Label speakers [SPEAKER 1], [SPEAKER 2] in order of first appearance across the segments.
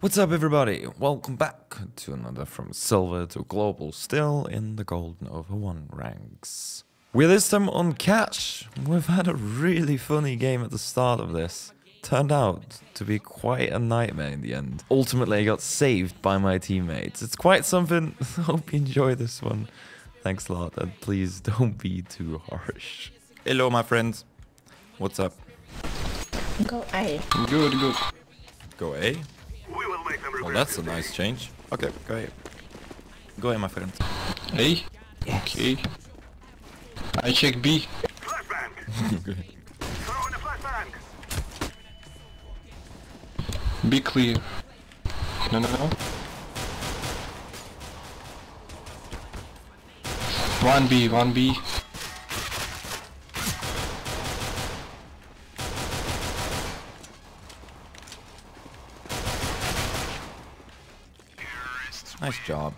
[SPEAKER 1] What's up, everybody? Welcome back to another From Silver to Global, still in the Gold Nova 1 ranks. We're this time on Cache. We've had a really funny game at the start of this. Turned out to be quite a nightmare in the end. Ultimately, I got saved by my teammates. It's quite something. Hope you enjoy this one. Thanks a lot, and please don't be too harsh. Hello, my friends. What's up?
[SPEAKER 2] Go A.
[SPEAKER 3] Good, good.
[SPEAKER 1] Go A? Well, that's a nice change. Okay, go ahead. Go ahead, my friend.
[SPEAKER 3] A? Okay. I check B. Be clear. No, no, no. One B, one B.
[SPEAKER 1] Nice job.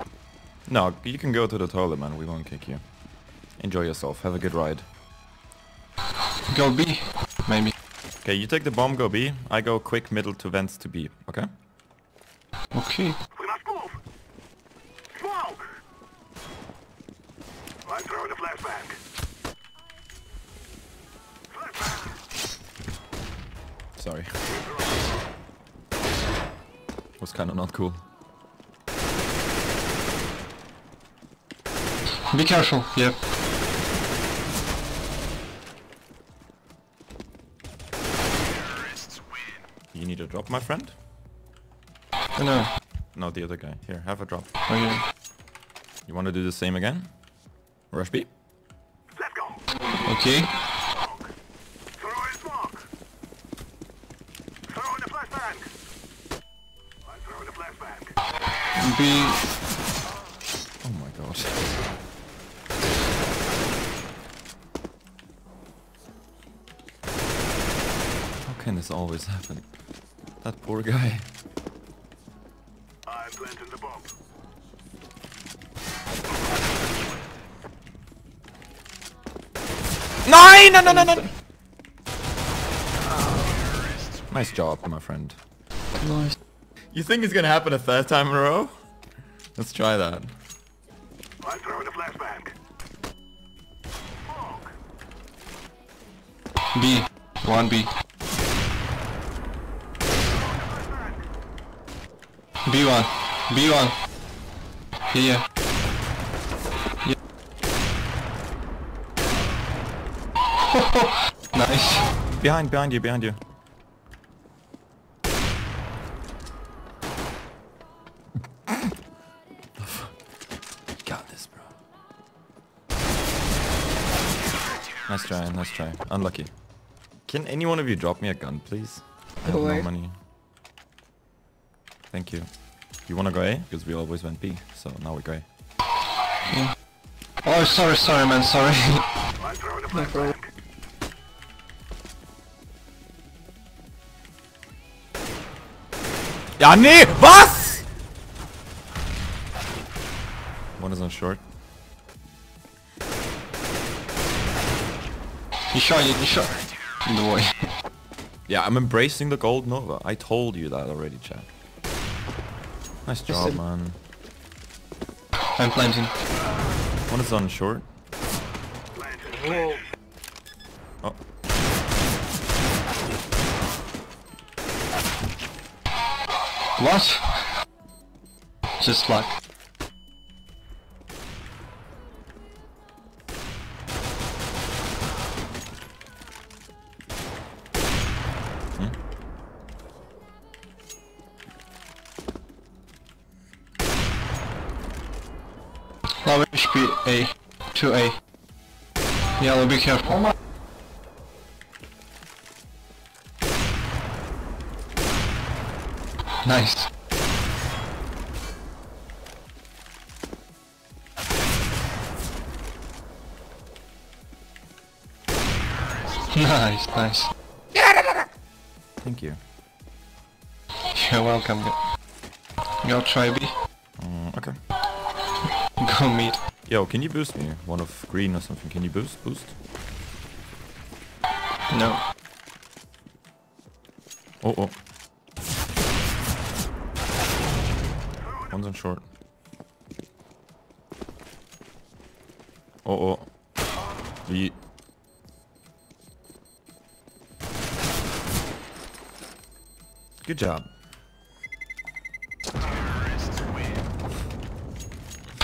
[SPEAKER 1] No, you can go to the toilet, man. We won't kick you. Enjoy yourself. Have a good ride.
[SPEAKER 3] Go B, maybe.
[SPEAKER 1] Okay, you take the bomb, go B. I go quick middle to vents to B, okay?
[SPEAKER 3] Okay.
[SPEAKER 4] We must move! Smoke! I'm throwing a flashbang. Flashbang!
[SPEAKER 1] Sorry. Was kinda not cool.
[SPEAKER 3] Be careful, yeah.
[SPEAKER 1] You need a drop, my friend?
[SPEAKER 3] No, no.
[SPEAKER 1] No, the other guy. Here, have a drop.
[SPEAKER 3] Okay.
[SPEAKER 1] You wanna do the same again? Rush B?
[SPEAKER 4] Let's go!
[SPEAKER 3] Okay.
[SPEAKER 4] Throwing smoke! Throwing flashbang! I'm throwing a flashbang.
[SPEAKER 3] B.
[SPEAKER 1] this always happen? That poor guy.
[SPEAKER 4] I'm planting the bomb.
[SPEAKER 1] Nine! No, no, no, no! Nice job, my friend.
[SPEAKER 3] Nice.
[SPEAKER 1] You think it's gonna happen a third time in a row? Let's try that.
[SPEAKER 4] I'm throwing a flashbang. Smoke!
[SPEAKER 3] B. One B. B one. B one. Yeah, yeah. Yeah. nice.
[SPEAKER 1] Behind, behind you, behind you. Got this, bro. Nice try, nice try. Unlucky. Can any one of you drop me a gun, please? I have no money. Thank you. You wanna go A? Because we always went B, so now we go A.
[SPEAKER 3] Oh, sorry, sorry, man, sorry.
[SPEAKER 4] I'm throwing a flashbang.
[SPEAKER 1] Ja, nee! Was? One is on short.
[SPEAKER 3] you shot, you, you shot. In the way.
[SPEAKER 1] Yeah, I'm embracing the gold Nova. I told you that already, chat. Nice job, man.
[SPEAKER 3] I'm planting.
[SPEAKER 1] One is on short. Oh.
[SPEAKER 3] What? Just luck. Low HP A. 2A. Yellow, be careful. Oh nice. Nice, nice.
[SPEAKER 1] Thank you.
[SPEAKER 3] You're welcome. Go try B. Meet.
[SPEAKER 1] Yo, can you boost me? One of green or something. Can you boost? Boost?
[SPEAKER 3] No.
[SPEAKER 1] Oh, oh. One's on short. Oh, oh. Ye- Good job.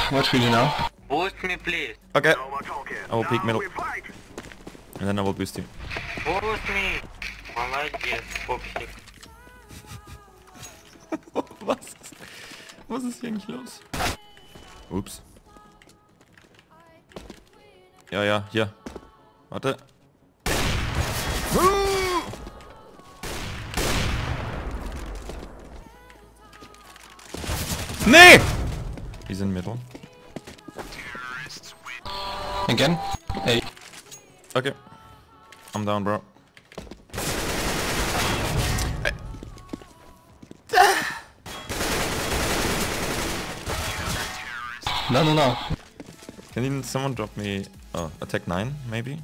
[SPEAKER 3] What we do now?
[SPEAKER 5] Boost me, please.
[SPEAKER 1] Okay.
[SPEAKER 4] No more talking.
[SPEAKER 1] I will peek
[SPEAKER 4] Now
[SPEAKER 1] middle.
[SPEAKER 4] we fight.
[SPEAKER 1] And then I will boost you.
[SPEAKER 5] Boost me. Молодец, пупсик.
[SPEAKER 1] Was ist, was ist hier eigentlich los? Ups. Ja, ja, hier. Warte. Nee! He's in middle.
[SPEAKER 3] Again? Hey.
[SPEAKER 1] Okay. I'm down, bro.
[SPEAKER 3] No, no, no.
[SPEAKER 1] Can you, someone drop me uh, a Tec-9, maybe?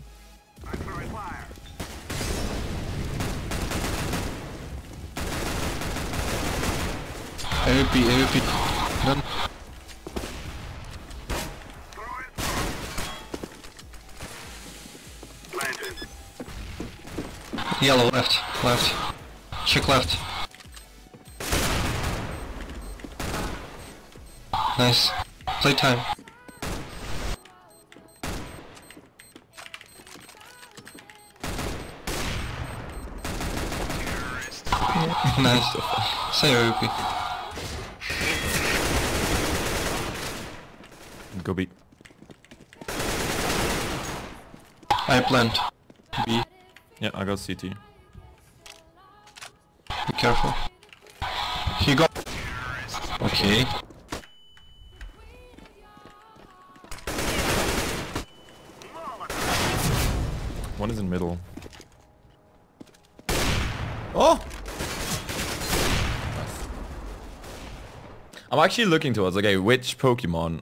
[SPEAKER 3] AWP, AWP. Done. Yellow left, left. Check left. Nice. Playtime. nice. Say AWP.
[SPEAKER 1] Go
[SPEAKER 3] i plant. B.
[SPEAKER 1] Yeah, I got CT.
[SPEAKER 3] Be careful. He got. Okay.
[SPEAKER 1] One is in middle. Oh! I'm actually looking towards, okay, which Pokemon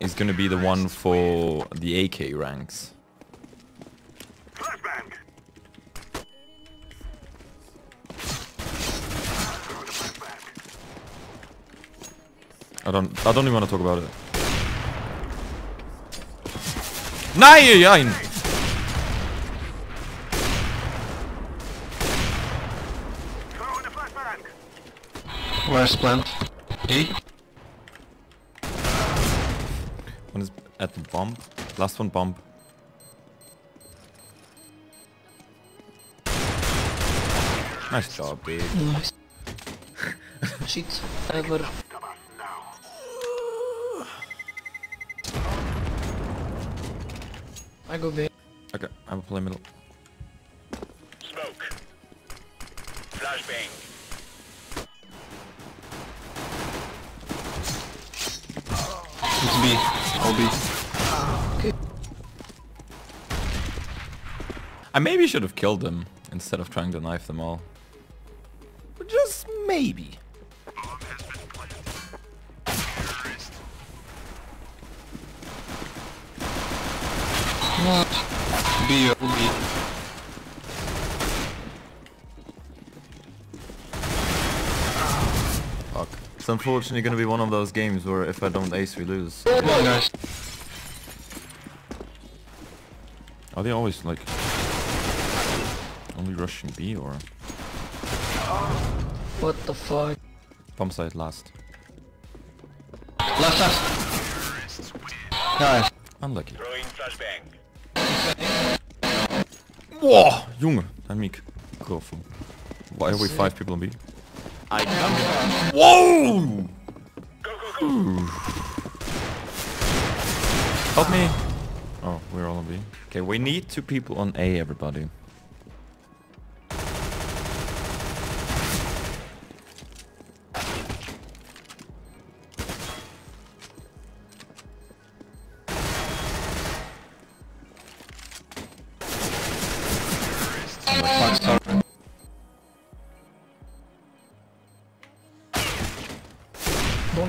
[SPEAKER 1] is gonna be the one for the AK ranks? I don't, I don't even want to talk about it. Nein!
[SPEAKER 4] Throw in the flashbang.
[SPEAKER 3] Where's plant? A.
[SPEAKER 1] One is at the bomb. Last one bomb. Nice job, big.
[SPEAKER 6] Nice. Shit, ever. I go B.
[SPEAKER 1] Okay, I will play middle.
[SPEAKER 4] Smoke. Flashbang.
[SPEAKER 3] It's B. All B.
[SPEAKER 1] I maybe should have killed them instead of trying to knife them all. Just maybe.
[SPEAKER 3] What? B. All B.
[SPEAKER 1] Fuck. It's unfortunately gonna be one of those games where if I don't ace, we lose.
[SPEAKER 3] Come on.
[SPEAKER 1] Are they always like only rushing B or
[SPEAKER 6] What the fuck?
[SPEAKER 1] bomb side last?
[SPEAKER 3] Last left. Nice.
[SPEAKER 1] Unlucky.
[SPEAKER 4] Throwing flashbang.
[SPEAKER 1] Whoa, Junge, ein Meek. Careful. Why are we five people on B? I come. Whoa! Help me. Oh, we're all on B. Okay, we need two people on A, everybody.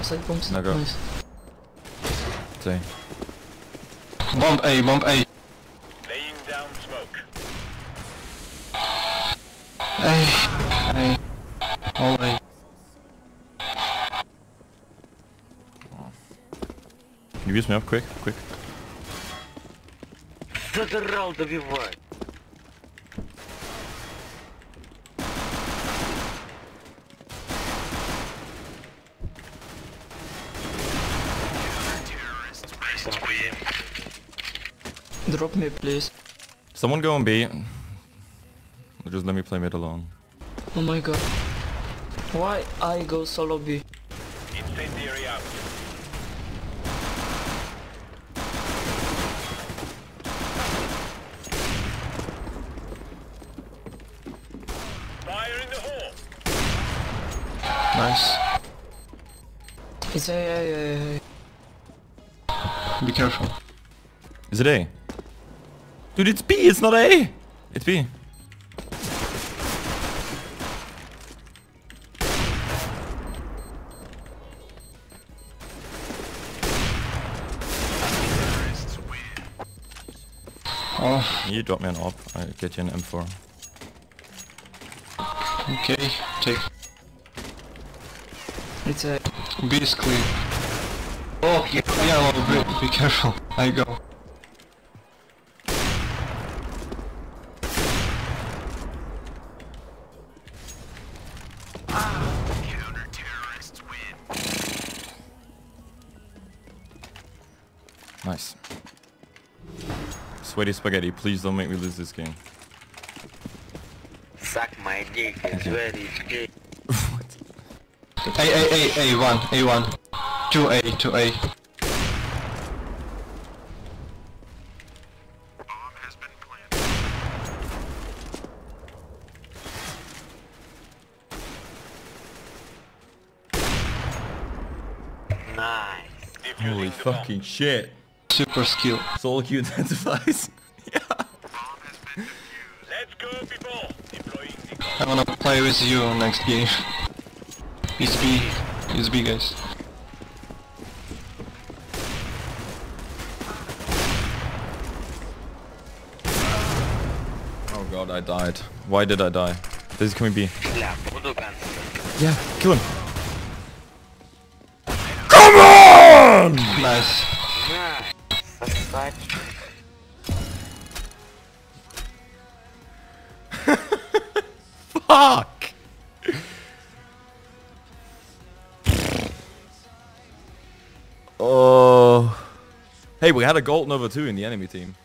[SPEAKER 1] No go.
[SPEAKER 6] Nice.
[SPEAKER 1] Two.
[SPEAKER 3] Bomb A, bomb A.
[SPEAKER 4] Laying down smoke.
[SPEAKER 3] A. A. All A.
[SPEAKER 1] Can you use me up quick? Quick.
[SPEAKER 5] Задрал добивать.
[SPEAKER 6] Drop me, please.
[SPEAKER 1] Someone go on B. Just let me play mid alone.
[SPEAKER 6] Oh my god. Why I go solo B?
[SPEAKER 7] Incendiary out. Fire in the hole.
[SPEAKER 1] Nice.
[SPEAKER 6] It's A, A, A, A.
[SPEAKER 1] Be careful. Is it A? Dude, it's B, it's not A! It's B. Oh, you drop me an op, I get you an M4.
[SPEAKER 3] Okay, take.
[SPEAKER 6] It's A.
[SPEAKER 3] B is clear. Oh, yeah be, careful. I go.
[SPEAKER 1] Nice. Sweaty spaghetti, please don't make me lose this game.
[SPEAKER 5] Suck my dick, it's very gay.
[SPEAKER 3] A, A, A, A1, A1. 2A, 2A.
[SPEAKER 1] Holy fucking shit.
[SPEAKER 3] Super skill.
[SPEAKER 1] Solo Q intensifies. yeah.
[SPEAKER 7] Let's go, people.
[SPEAKER 3] I wanna play with you next game. It's B. It's B, guys.
[SPEAKER 1] Oh god, I died. Why did I die? This is coming B. Yeah, kill him.
[SPEAKER 3] nice.
[SPEAKER 1] Fuck! oh. Hey, we had a Gold Nova two in the enemy team.